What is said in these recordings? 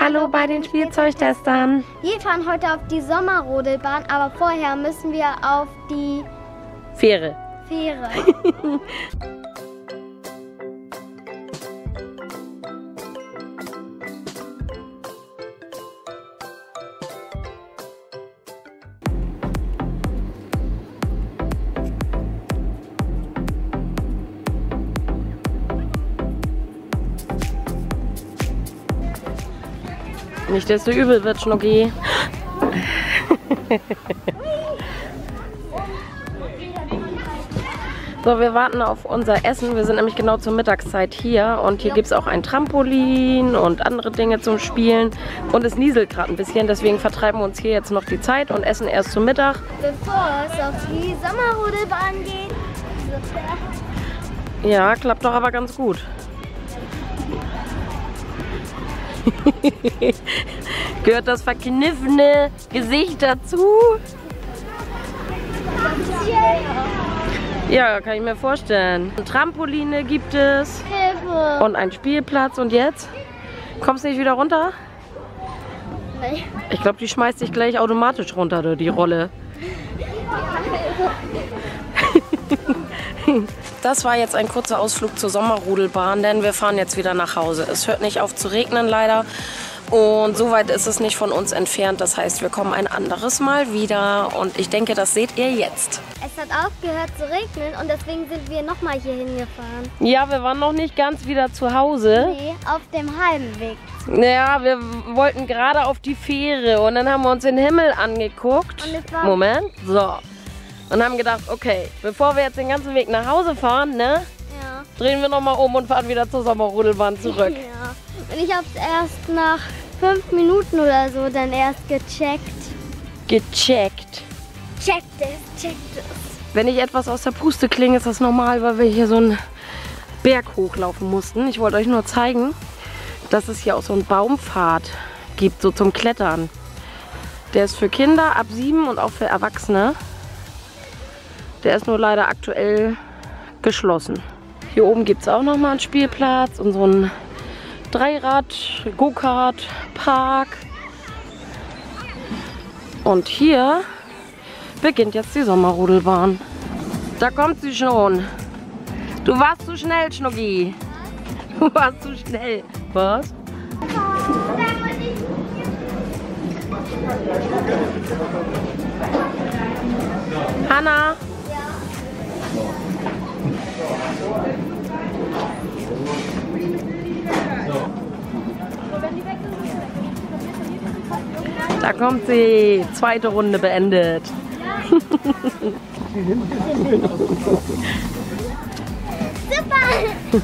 Hallo bei den Spielzeugtestern. Wir fahren heute auf die Sommerrodelbahn, aber vorher müssen wir auf die Fähre. Fähre. Nicht, dass du übel wird, Schnucki. So, wir warten auf unser Essen. Wir sind nämlich genau zur Mittagszeit hier. Und hier gibt es auch ein Trampolin und andere Dinge zum Spielen. Und es nieselt gerade ein bisschen. Deswegen vertreiben wir uns hier jetzt noch die Zeit und essen erst zum Mittag. Bevor es auf die Sommerrodelbahn geht. Ja, klappt doch aber ganz gut. Gehört das verkniffene Gesicht dazu? Ja, kann ich mir vorstellen. Trampoline gibt es Hilfe. und einen Spielplatz. Und jetzt? Kommst du nicht wieder runter? Nee. Ich glaube, die schmeißt dich gleich automatisch runter, die Rolle. Das war jetzt ein kurzer Ausflug zur Sommerrudelbahn, denn wir fahren jetzt wieder nach Hause. Es hört nicht auf zu regnen leider und so weit ist es nicht von uns entfernt. Das heißt, wir kommen ein anderes Mal wieder und ich denke, das seht ihr jetzt. Es hat aufgehört zu regnen und deswegen sind wir nochmal hier hingefahren. Ja, wir waren noch nicht ganz wieder zu Hause. Nee, auf dem halben Weg. Ja, wir wollten gerade auf die Fähre und dann haben wir uns den Himmel angeguckt. Und es war- Moment, so. Und haben gedacht, okay, bevor wir jetzt den ganzen Weg nach Hause fahren, ne, Ja. drehen wir nochmal um und fahren wieder zur Sommerrudelbahn zurück. Ja. Und ich habe es erst nach fünf Minuten oder so dann erst gecheckt. Gecheckt. Checkt es, checkt es. Wenn ich etwas aus der Puste klinge, ist das normal, weil wir hier so einen Berg hochlaufen mussten. Ich wollte euch nur zeigen, dass es hier auch so einen Baumpfad gibt, so zum Klettern. Der ist für Kinder ab sieben und auch für Erwachsene. Der ist nur leider aktuell geschlossen. Hier oben gibt es auch nochmal einen Spielplatz und so einen Dreirad-Go-Kart-Park. Und hier beginnt jetzt die Sommerrudelbahn. Da kommt sie schon. Du warst zu schnell, Schnucki. Du warst zu schnell. Was? Hanna. Da kommt sie. Zweite Runde beendet. Super!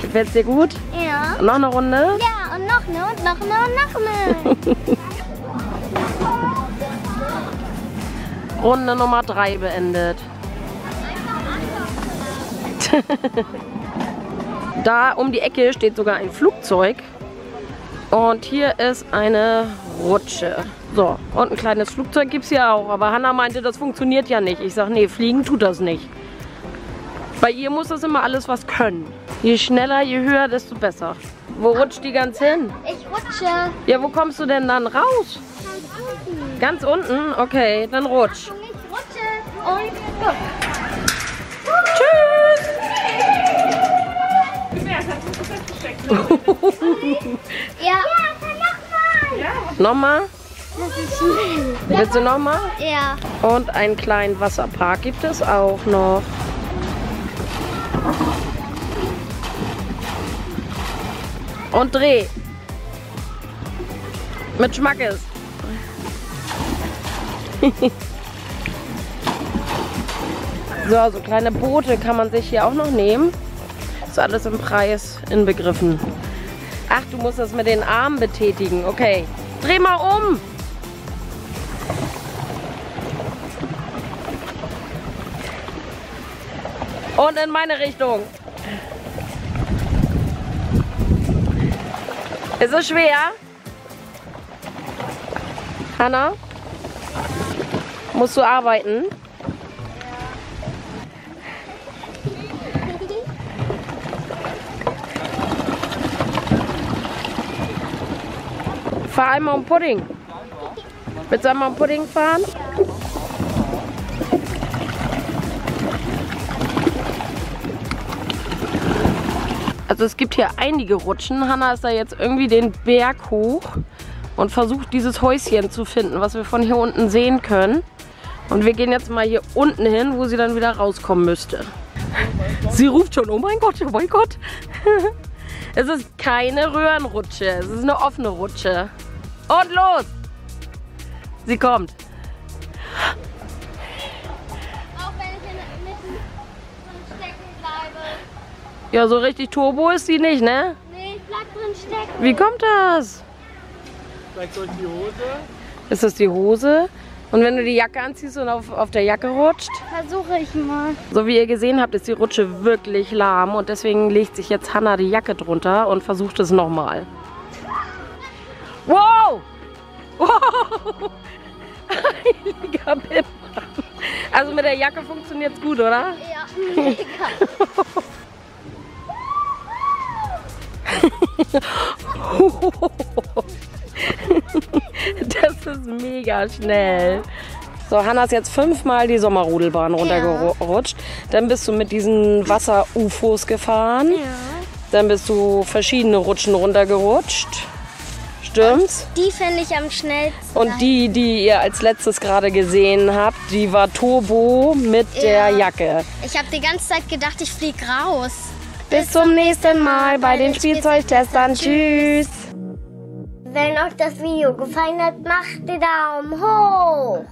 Gefällt's dir gut? Ja. Noch eine Runde? Ja, und noch eine und noch eine und noch eine. Runde Nummer 3 beendet. da um die Ecke steht sogar ein Flugzeug. Und hier ist eine Rutsche. So, und ein kleines Flugzeug gibt es hier auch. Aber Hanna meinte, das funktioniert ja nicht. Ich sage, nee, fliegen tut das nicht. Bei ihr muss das immer alles was können. Je schneller, je höher, desto besser. Wo rutscht die ganz hin? Ich rutsche. Ja, wo kommst du denn dann raus? Ganz unten? Okay, dann rutsch. Ich rutsche. Und go. Ja. Ja, nochmal. Nochmal? Das ist schnell. Willst du nochmal? Ja. Und einen kleinen Wasserpark gibt es auch noch. Und dreh. Mit Schmackes. so, so kleine Boote kann man sich hier auch noch nehmen. Ist alles im Preis inbegriffen. Ach, du musst das mit den Armen betätigen. Okay. Dreh mal um. Und in meine Richtung. Ist es schwer? Hanna? Musst du arbeiten? Fahr einmal um Pudding. Willst du einmal um Pudding fahren? Also es gibt hier einige Rutschen. Hanna ist da jetzt irgendwie den Berg hoch und versucht dieses Häuschen zu finden, was wir von hier unten sehen können. Und wir gehen jetzt mal hier unten hin, wo sie dann wieder rauskommen müsste. Sie ruft schon, oh mein Gott, oh mein Gott. Es ist keine Röhrenrutsche, es ist eine offene Rutsche. Und los! Sie kommt. Auch wenn ich in, mitten drin stecken bleibe. Ja, so richtig Turbo ist sie nicht, ne? Nee, ich bleib drin stecken. Wie kommt das? Vielleicht durch die Hose. Ist das die Hose? Und wenn du die Jacke anziehst und auf, auf der Jacke rutscht? Versuche ich mal. So wie ihr gesehen habt, ist die Rutsche wirklich lahm und deswegen legt sich jetzt Hanna die Jacke drunter und versucht es nochmal. Wow! Wow! Heiliger Bimbam. Also mit der Jacke funktioniert es gut, oder? Ja. Das ist mega schnell. So, Hanna ist jetzt fünfmal die Sommerrodelbahn runtergerutscht. Dann bist du mit diesen Wasser-UFOs gefahren. ja. Dann bist du verschiedene Rutschen runtergerutscht. Stimmt's? Die finde ich am schnellsten. Und die, die ihr als letztes gerade gesehen habt, die war Turbo mit der Ja. Jacke. Ich habe die ganze Zeit gedacht, ich flieg raus. Bis zum nächsten Mal bei den Spielzeugtestern. Tschüss. Wenn euch das Video gefallen hat, macht den Daumen hoch.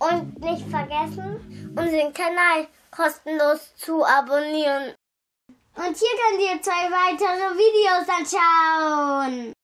Und nicht vergessen, unseren Kanal kostenlos zu abonnieren. Und hier könnt ihr zwei weitere Videos anschauen.